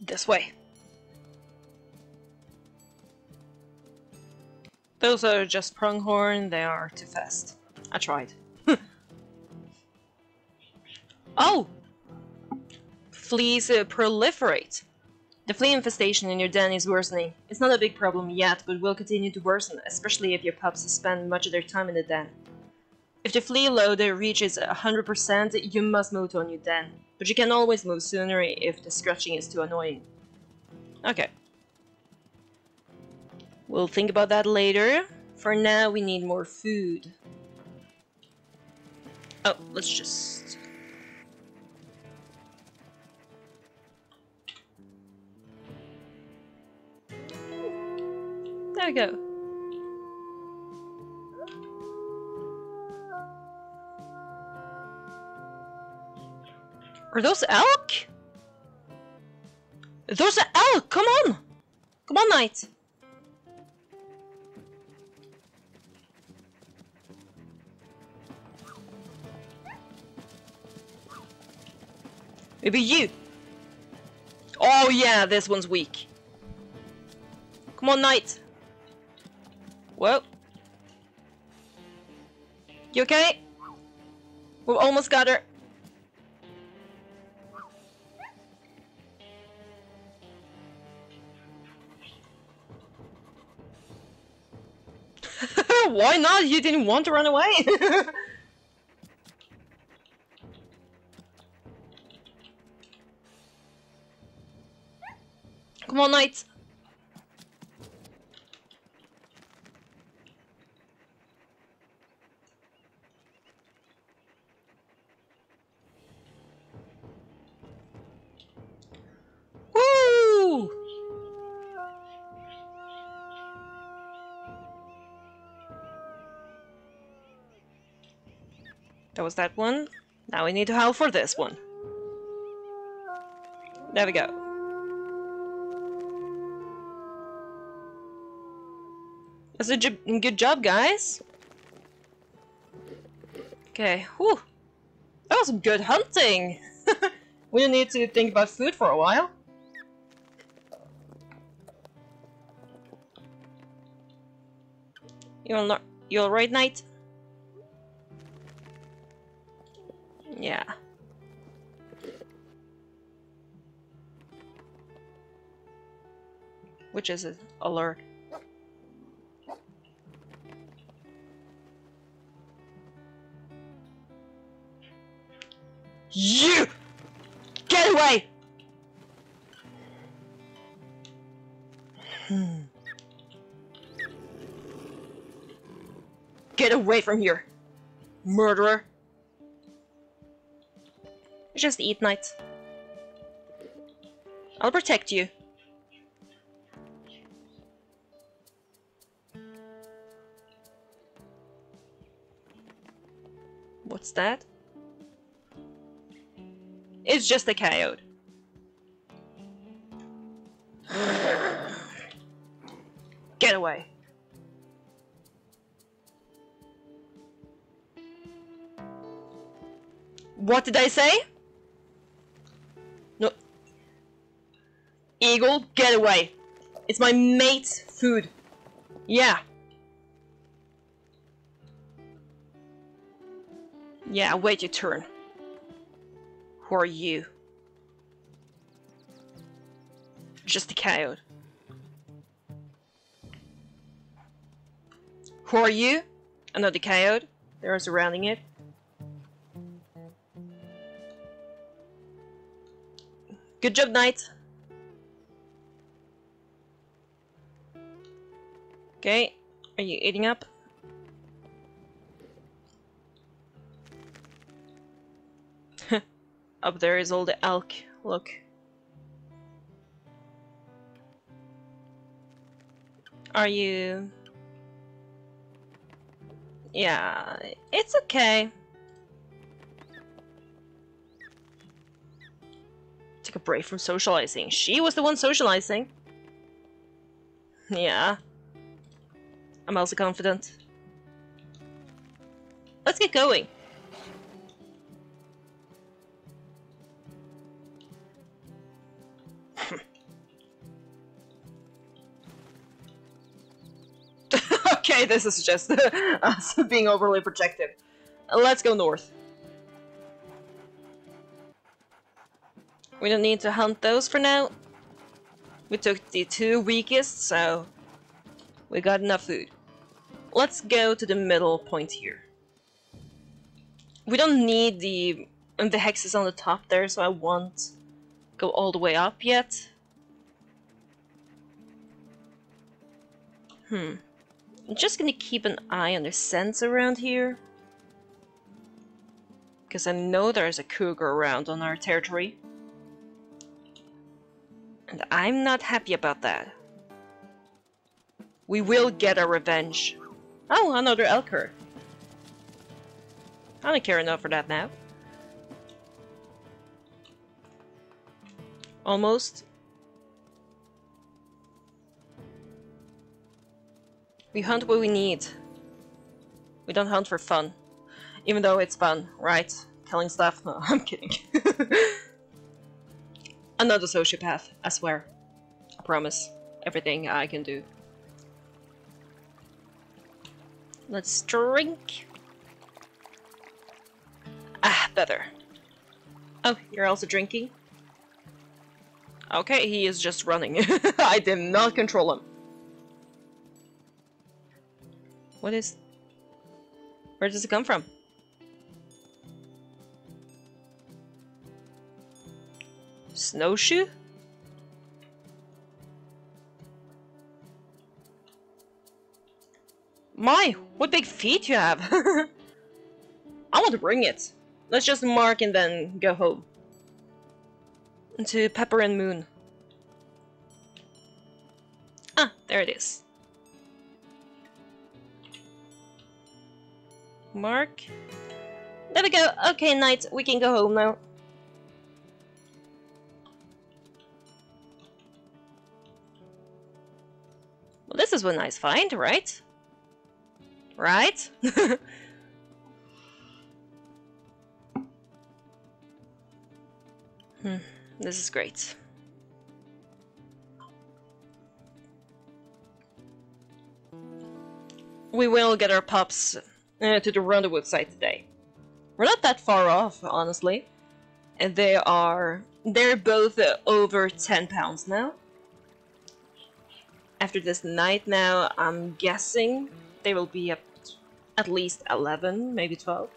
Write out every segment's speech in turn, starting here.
This way. Those are just pronghorn, they are too fast. I tried. oh! Fleas uh, proliferate. The flea infestation in your den is worsening. It's not a big problem yet, but will continue to worsen, especially if your pups spend much of their time in the den. If the flea load reaches 100%, you must move to a new den. But you can always move sooner if the scratching is too annoying. Okay. We'll think about that later. For now, we need more food. Oh, let's just... There we go. Are those elk? Those are elk! Come on! Come on, knight! Maybe you! Oh yeah, this one's weak. Come on, knight! Whoa. You okay? We've almost got her. Why not? You didn't want to run away? Come on, knight. That was that one. Now we need to howl for this one. There we go. That's a good job, guys. Okay, whew. That was good hunting! we don't need to think about food for a while. You all, you alright, Knight? Yeah. Which is it? Alert. You! Get away! Hmm. Get away from here! Murderer! Just eat, knight. I'll protect you. What's that? It's just a coyote. Get away. What did I say? Eagle, get away. It's my mate's food. Yeah. Yeah, wait your turn. Who are you? Just a coyote. Who are you? Another coyote. They're surrounding it. Good job, knight. Okay, are you eating up? up there is all the elk. Look. Are you... Yeah, it's okay. Take a break from socializing. She was the one socializing. Yeah. I'm also confident. Let's get going. okay, this is just us being overly protective. Let's go north. We don't need to hunt those for now. We took the two weakest, so we got enough food. Let's go to the middle point here. We don't need the the hexes on the top there, so I won't go all the way up yet. Hmm. I'm just gonna keep an eye on the scents around here. Because I know there's a cougar around on our territory. And I'm not happy about that. We will get our revenge. Oh, another elk herd. I don't care enough for that now. Almost. We hunt what we need. We don't hunt for fun. Even though it's fun, right? Killing stuff? No, I'm kidding. Another sociopath, I swear. I promise. Everything I can do. Let's drink. Ah, better. Oh, you're also drinking? Okay, he is just running. I did not control him. What is... Where does it come from? Snowshoe? My, what big feet you have! I want to bring it. Let's just mark and then go home. To Pepper and Moon. Ah, there it is. Mark. There we go. Okay, Knight, we can go home now. Well, this is a nice find, right? Right? hmm, this is great. We will get our pups uh, to the rendezvous site today. We're not that far off, honestly. And they are... They're both uh, over 10 pounds now after this night now, I'm guessing they will be at, at least 11, maybe 12.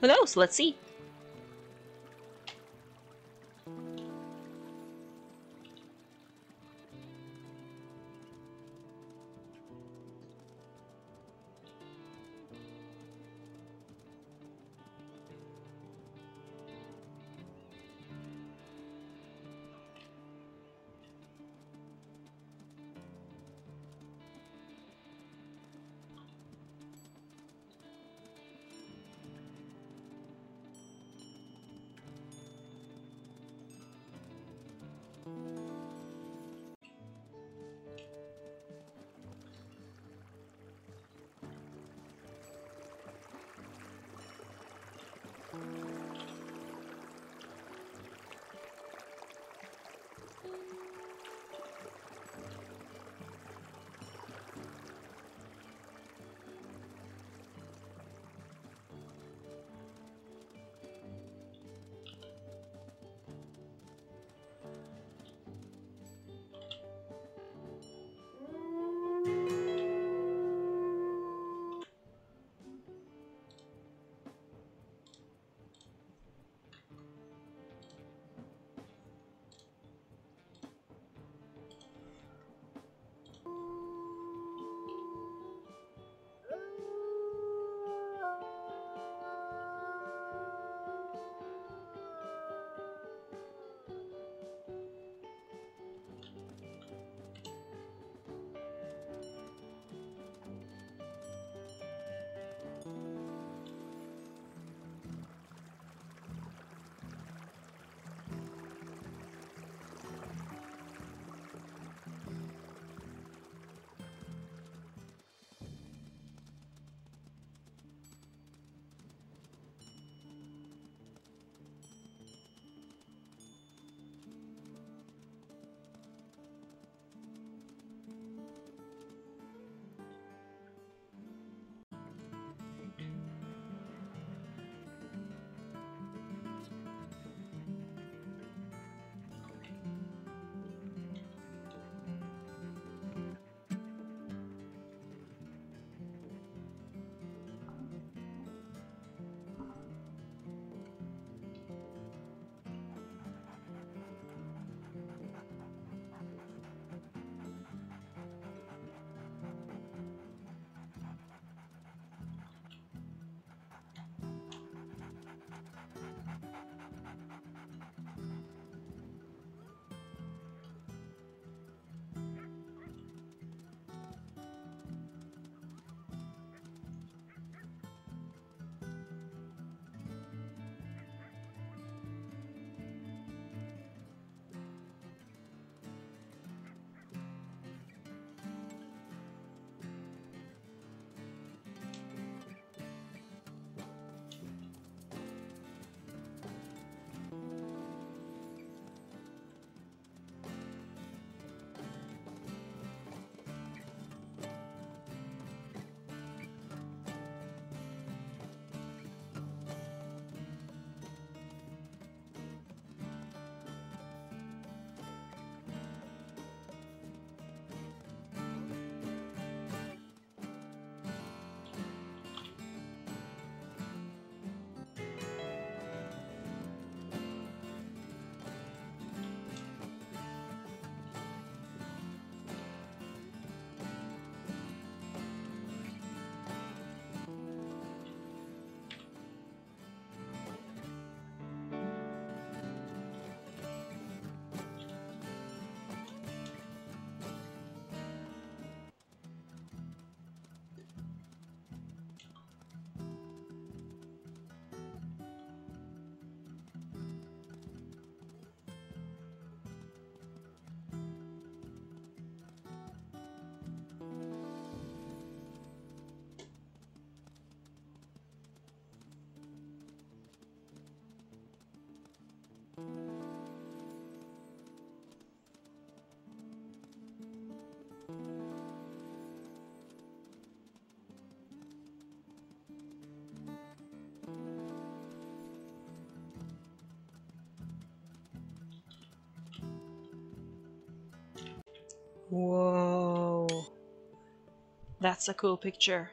Who knows? Let's see. Whoa. That's a cool picture.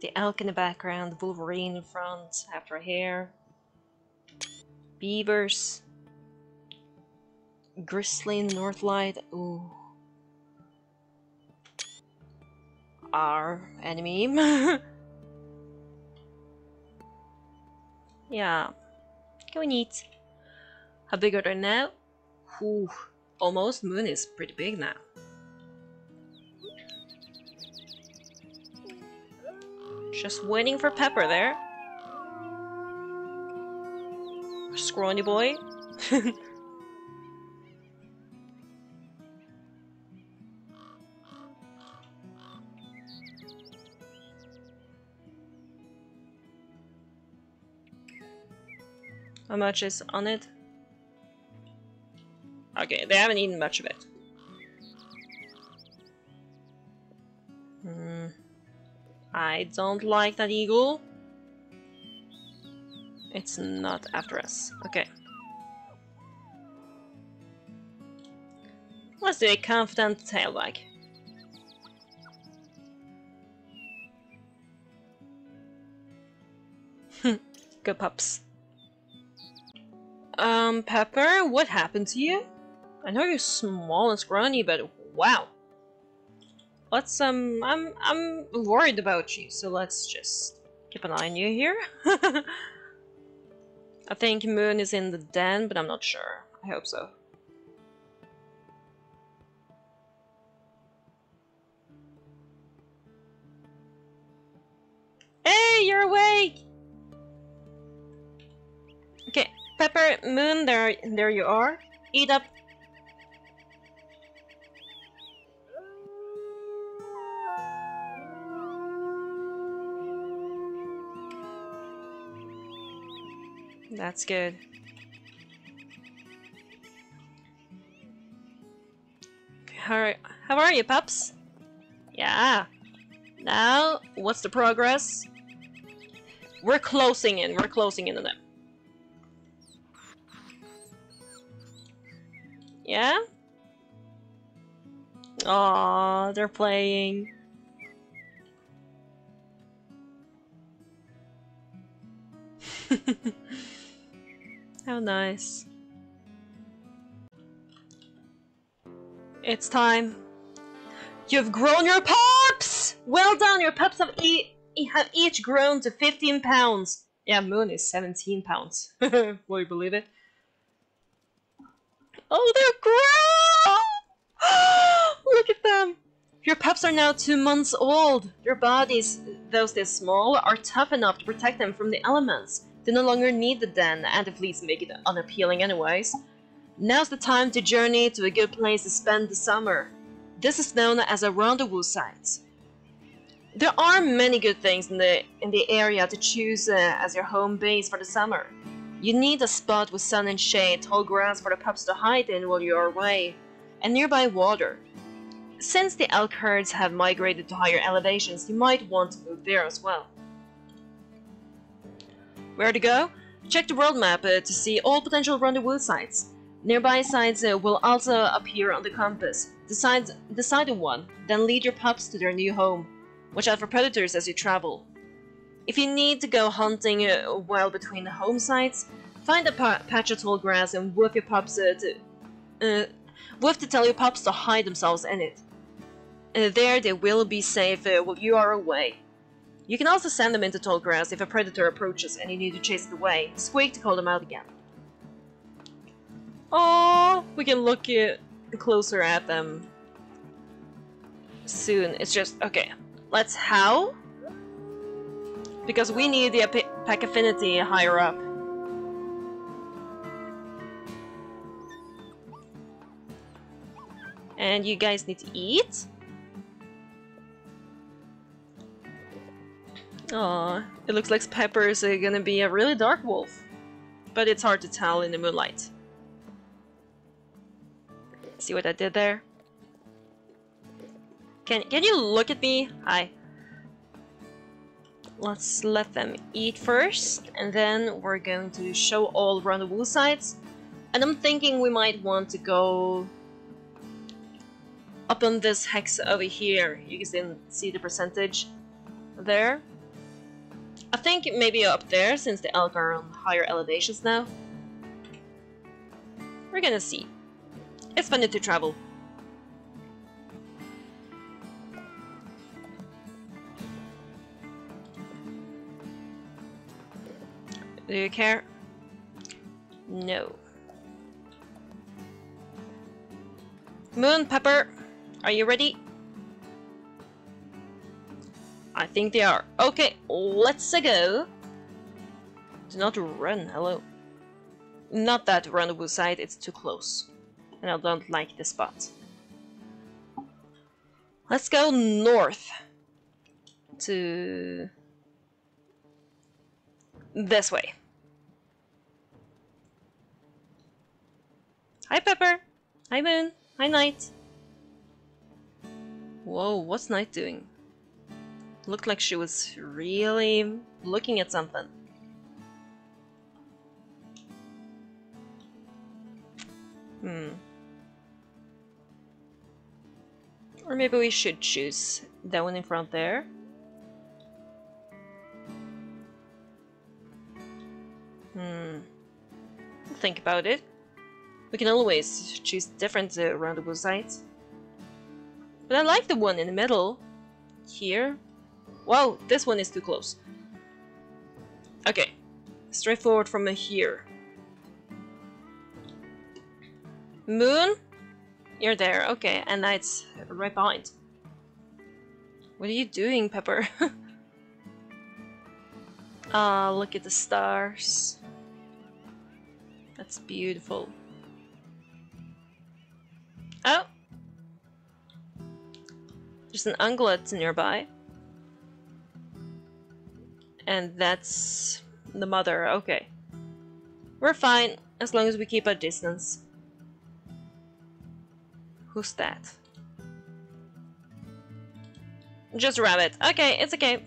The elk in the background, the Wolverine in front, after a hair. Beavers. Grizzly in the Northlight. Ooh. Our enemy. yeah. Can we eat? How big are they now? Ooh. Almost. Moon is pretty big now. Just waiting for Pepper there. Scrawny boy. How much is on it? Okay, they haven't eaten much of it. Hmm. I don't like that eagle. It's not after us. Okay. Let's do a confident tail wag. Good pups. Um, Pepper, what happened to you? I know you're small and scrawny, but wow. Let's, um, I'm, I'm worried about you, so let's just keep an eye on you here. I think Moon is in the den, but I'm not sure. I hope so. Hey, you're awake! Okay, Pepper, Moon, there, there you are. Eat up. That's good. How, how are you, pups? Yeah. Now, what's the progress? We're closing in. We're closing in on them. Yeah? Aww, they're playing. Nice. It's time. You've grown your pups! Well done, your pups have, e have each grown to 15 pounds. Yeah, Moon is 17 pounds. Will you believe it? Oh, they're grown! Look at them! Your pups are now two months old. Their bodies, though still small, are tough enough to protect them from the elements. They no longer need the den, and the fleas make it unappealing anyways. Now's the time to journey to a good place to spend the summer. This is known as a rendezvous site. There are many good things in the in the area to choose uh, as your home base for the summer. You need a spot with sun and shade, tall grass for the pups to hide in while you're away, and nearby water. Since the elk herds have migrated to higher elevations, you might want to move there as well. Where to go? Check the world map uh, to see all potential rendezvous sites. Nearby sites uh, will also appear on the compass. Decide, decide on one, then lead your pups to their new home. Watch out for predators as you travel. If you need to go hunting uh, while between the home sites, find a pa patch of tall grass and woof your pups to uh, woof to tell your pups to hide themselves in it. Uh, there they will be safe uh, while you are away. You can also send them into tall grass if a predator approaches and you need to chase it away. Squeak to call them out again. Oh, we can look it closer at them soon. It's just, okay, let's how? Because we need the pack affinity higher up. And you guys need to eat? Aw, it looks like Pepper is uh, gonna be a really dark wolf. But it's hard to tell in the moonlight. See what I did there? Can, can you look at me? Hi. Let's let them eat first, and then we're going to show all rendezvous sites. And I'm thinking we might want to go up on this hex over here, you can see the percentage there. I think maybe up there, since the elk are on higher elevations now. We're gonna see. It's funny to travel. Do you care? No. Moon, Pepper, are you ready? I think they are. Okay, let's uh, go. Do not run, hello. Not that rendezvous site, it's too close. And I don't like the spot. Let's go north. To... This way. Hi, Pepper. Hi, Moon. Hi, Night. Whoa, what's Night doing? Looked like she was really looking at something. Hmm. Or maybe we should choose that one in front there. Hmm. Think about it. We can always choose different uh, rendezvous sites. But I like the one in the middle. Here. Wow, this one is too close. Okay. Straight forward from here. Moon? You're there, okay, and it's right behind. What are you doing, Pepper? Ah, uh, look at the stars. That's beautiful. Oh! There's an ungulate nearby. And that's the mother, okay. We're fine, as long as we keep our distance. Who's that? Just a rabbit. Okay, it's okay.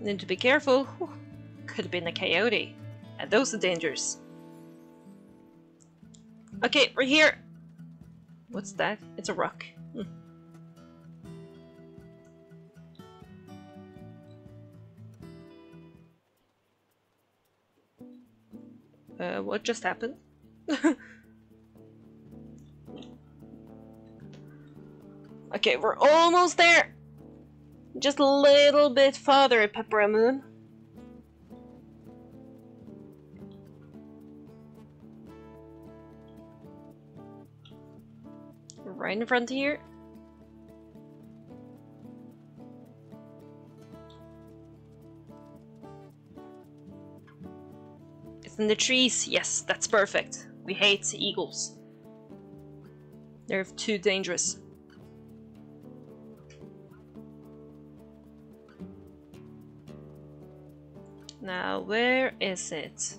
Need to be careful. Could have been a coyote. And those are dangers. Okay, we're here. What's that? It's a rock. Uh, what just happened? okay, we're almost there! Just a little bit farther, Moon. right in front of here. In the trees. Yes, that's perfect. We hate eagles. They're too dangerous. Now, where is it?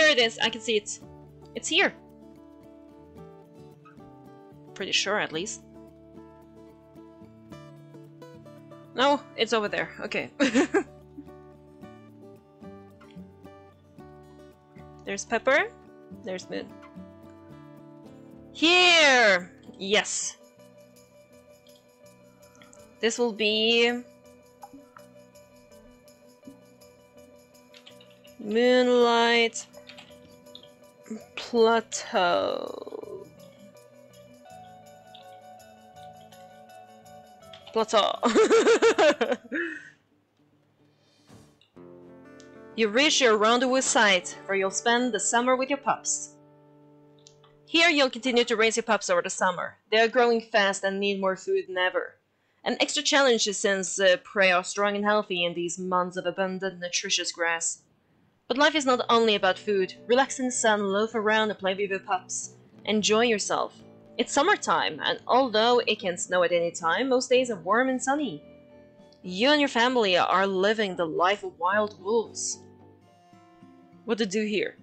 It is. I can see it. It's here. Pretty sure, at least. No, it's over there. Okay. There's Pepper. There's Moon. Here! Yes. This will be... Moonlight Plateau. Plateau. you reach your rendezvous site, where you'll spend the summer with your pups. Here you'll continue to raise your pups over the summer. They are growing fast and need more food than ever. An extra challenge since uh, prey are strong and healthy in these months of abundant, nutritious grass. But life is not only about food. Relax in the sun, loaf around and play with your pups. Enjoy yourself. It's summertime, and although it can snow at any time, most days are warm and sunny. You and your family are living the life of wild wolves. What to do here?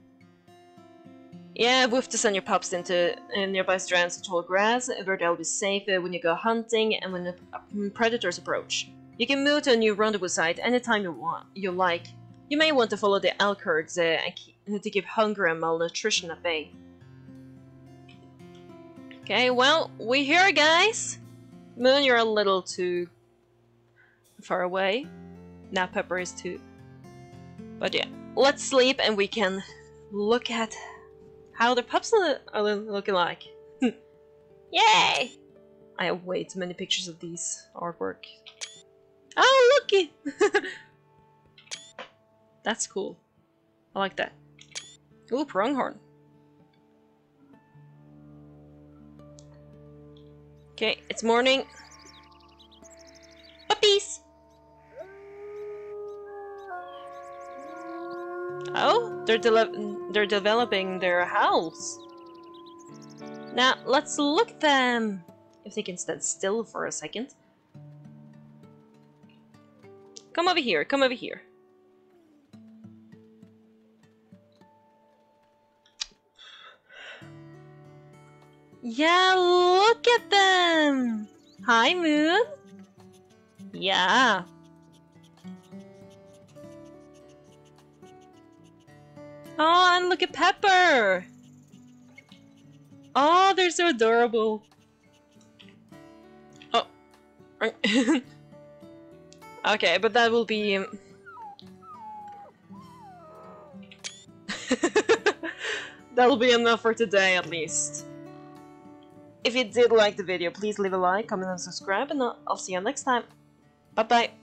Yeah, we have to send your pups into nearby strands of tall grass where they'll be safe uh, when you go hunting and when uh, predators approach. You can move to a new rendezvous site anytime you want, you like. You may want to follow the elk herds uh, to keep hunger and malnutrition at bay. Okay, well, we here, guys. Moon, you're a little too far away. Now Pepper is too. But yeah, let's sleep and we can look at how the pups are looking like. Yay! I have way too many pictures of these artwork. Oh, looky! That's cool. I like that. Ooh, pronghorn. Okay, it's morning. Puppies! Oh, they're, de they're developing their house. Now, let's look at them. If they can stand still for a second. Come over here, come over here. Yeah, look at them! Hi, Moon! Yeah. Oh, and look at Pepper! Oh, they're so adorable. Oh. okay, but that will be... Um, That'll be enough for today, at least. If you did like the video, please leave a like, comment, and subscribe, and I'll see you next time. Bye-bye.